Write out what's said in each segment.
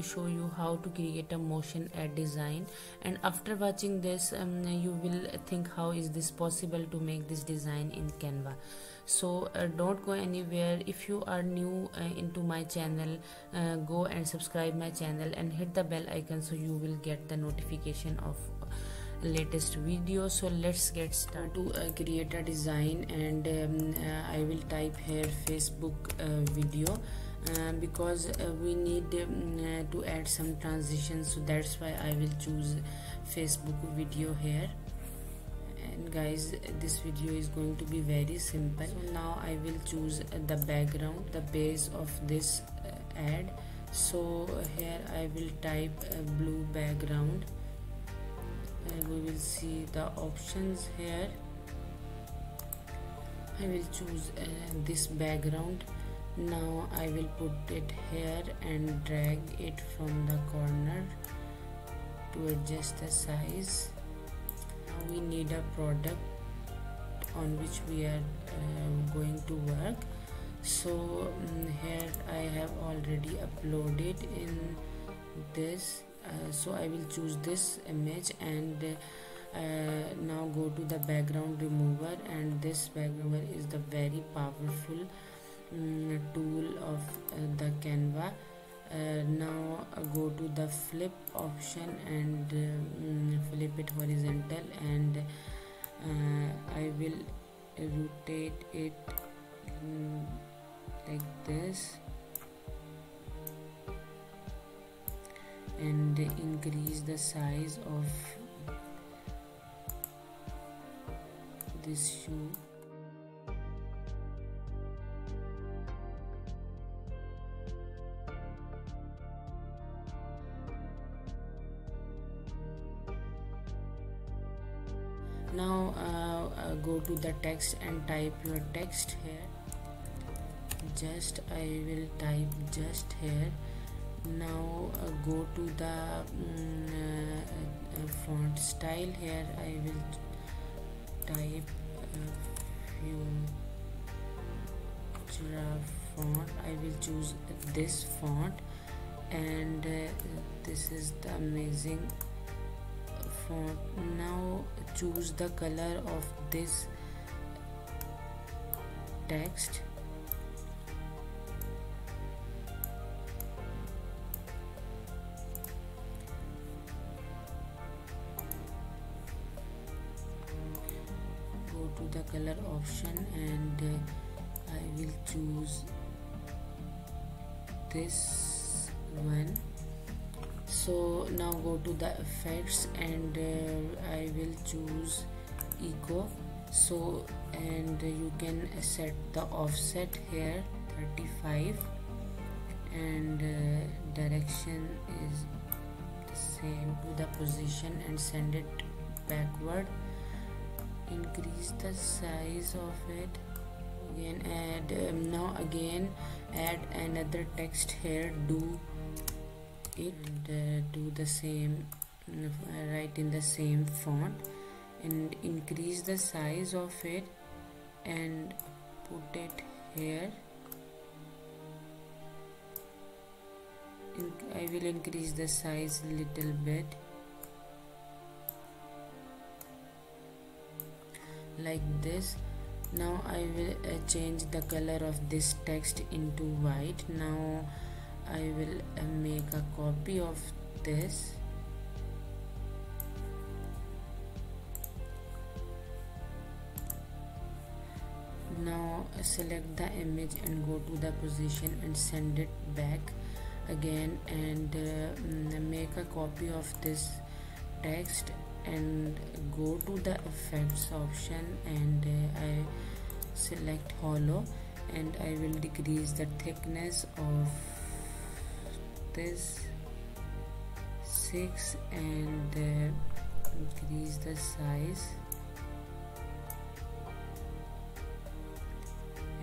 to show you how to create a motion ad design. And after watching this um, you will think how is this possible to make this design in canva. So uh, don't go anywhere. If you are new uh, into my channel uh, go and subscribe my channel and hit the bell icon so you will get the notification of latest video. So let's get started. To uh, create a design and um, uh, i will type here facebook uh, video uh, because uh, we need um, uh, to add some transitions so that's why i will choose facebook video here. And guys this video is going to be very simple. So now i will choose the background the base of this ad. So here i will type a blue background. And we will see the options here. I will choose uh, this background now I will put it here and drag it from the corner to adjust the size. Now we need a product on which we are uh, going to work. So um, here I have already uploaded in this uh, so I will choose this image and uh, now go to the background remover and this background remover is the very powerful um, tool of uh, the Canva. Uh, now go to the flip option and um, flip it horizontal and uh, I will rotate it um, like this. And increase the size of this shoe to the text and type your text here. Just I will type just here. Now uh, go to the um, uh, font style here. I will type few font. I will choose this font. And uh, this is the amazing font. Now choose the color of this text go to the color option and uh, I will choose this one. So now go to the effects and uh, I will choose echo so and you can set the offset here 35 and uh, direction is the same to the position and send it backward. Increase the size of it. Again add um, now again add another text here. Do it uh, do the same uh, write in the same font and increase the size of it and put it here. I will increase the size a little bit. Like this. Now I will uh, change the color of this text into white. Now I will uh, make a copy of this now select the image and go to the position and send it back again and uh, mm, make a copy of this text and go to the effects option and uh, I select hollow and I will decrease the thickness of this 6 and uh, increase the size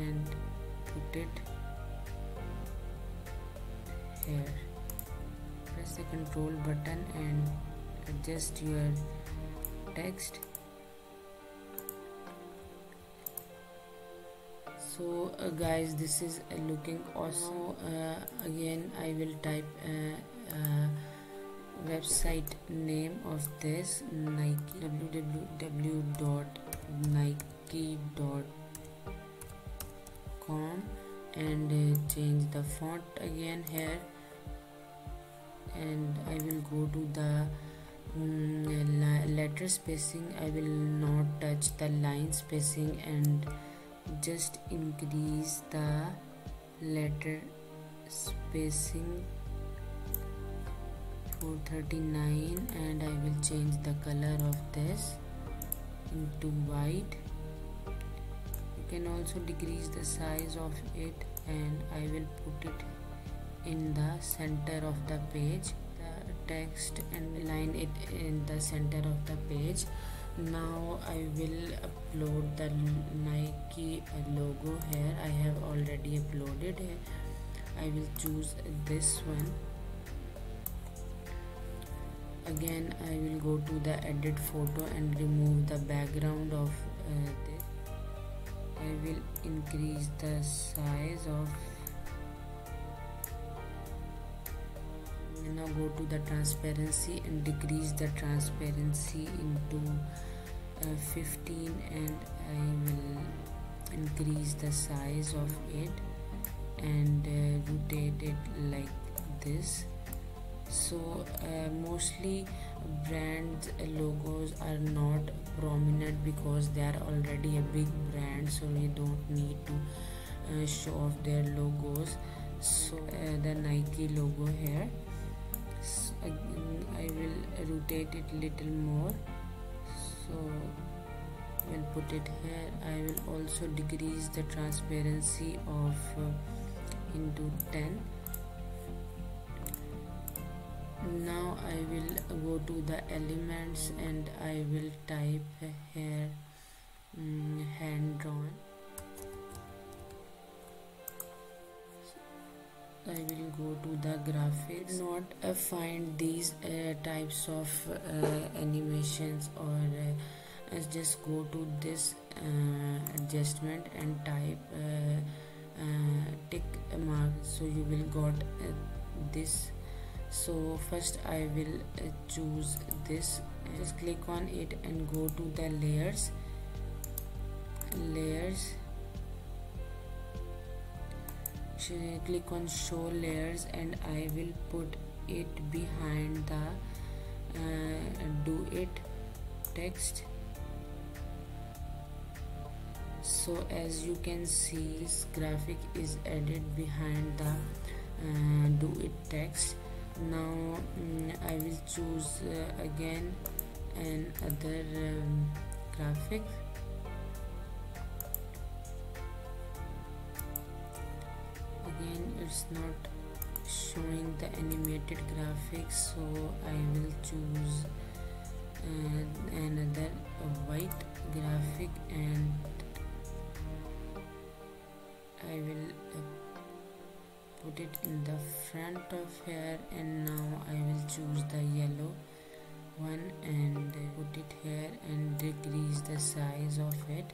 and put it here. Press the control button and adjust your text. So uh, guys this is uh, looking awesome. Uh, again I will type uh, uh, website name of this nike www.nike.com and uh, change the font again here. And I will go to the um, letter spacing. I will not touch the line spacing and just increase the letter spacing 439 and I will change the color of this into white can also decrease the size of it and I will put it in the center of the page. The text and line it in the center of the page. Now I will upload the Nike logo here. I have already uploaded it I will choose this one. Again I will go to the edit photo and remove the background of uh, I will increase the size of now go to the transparency and decrease the transparency into uh, 15 and I will increase the size of it and uh, rotate it like this so uh, mostly brands logos are not prominent because they are already a big brand so we don't need to uh, show off their logos. So uh, the Nike logo here. So I will rotate it little more. So we'll put it here. I will also decrease the transparency of uh, into 10 now I will go to the elements and I will type here um, hand drawn I will go to the graphics. Not uh, find these uh, types of uh, animations or uh, just go to this uh, adjustment and type uh, tick mark. So you will got this so first I will uh, choose this. Just click on it and go to the layers. Layers. Click on show layers and I will put it behind the uh, do it text. So as you can see this graphic is added behind the uh, do it text now um, I will choose uh, again another um, graphic. Again it's not showing the animated graphics so I will choose uh, another white graphic and I will uh, put it in the front of here and now I will choose the yellow one and put it here and decrease the size of it.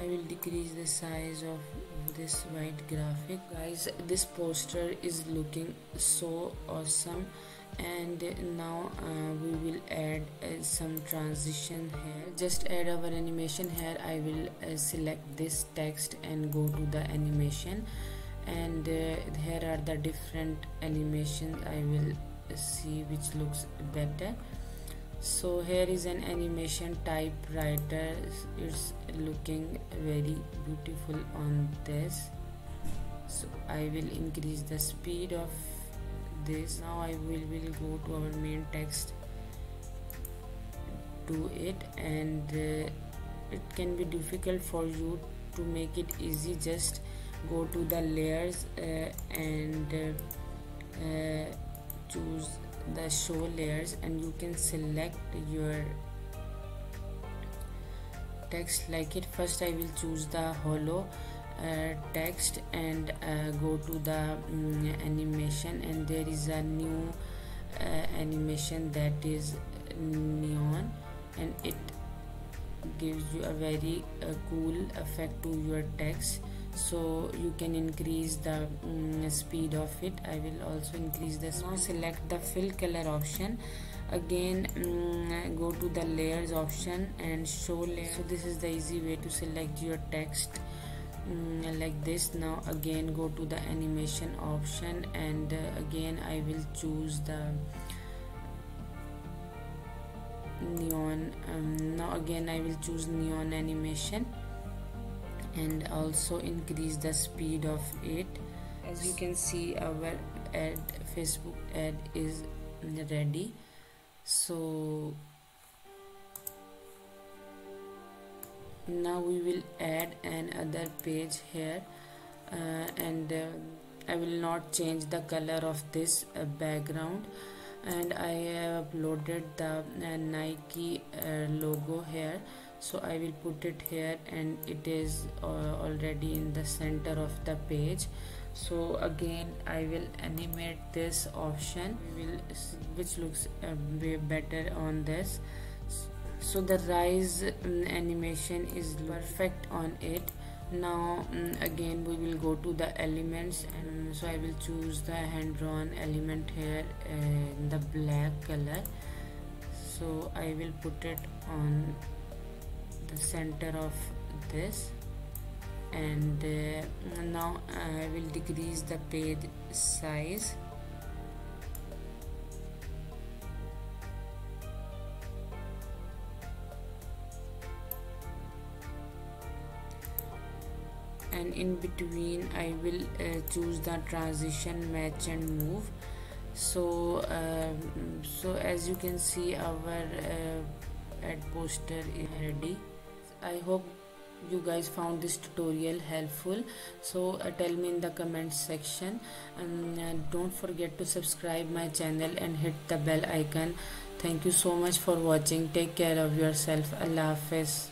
I will decrease the size of this white graphic. Guys this poster is looking so awesome and now uh, we will add uh, some transition here. Just add our animation here. I will uh, select this text and go to the animation. And uh, here are the different animations. I will see which looks better. So here is an animation typewriter. It's looking very beautiful on this. So I will increase the speed of this. Now I will, will go to our main text. To it and uh, it can be difficult for you to make it easy. Just go to the layers uh, and uh, uh choose the show layers and you can select your text like it. First I will choose the hollow text and uh, go to the um, animation and there is a new uh, animation that is neon and it gives you a very uh, cool effect to your text. So you can increase the um, speed of it. I will also increase this now select the fill color option. Again um, go to the layers option and show layer. So this is the easy way to select your text um, like this now again go to the animation option and uh, again I will choose the neon um, now again I will choose neon animation and also increase the speed of it. As you can see our ad Facebook ad is ready. So now we will add another page here uh, and uh, I will not change the color of this uh, background. And I have uploaded the uh, Nike uh, logo here. So I will put it here and it is uh, already in the center of the page. So again I will animate this option which looks way better on this so the rise animation is perfect on it. Now um, again we will go to the elements and so I will choose the hand drawn element here in the black color. So I will put it on the center of this and uh, now I will decrease the page size and in between I will uh, choose the transition match and move. So um, so as you can see our uh, ad poster is ready. I hope you guys found this tutorial helpful. So uh, tell me in the comment section. And uh, don't forget to subscribe my channel and hit the bell icon. Thank you so much for watching. Take care of yourself. Allah hafiz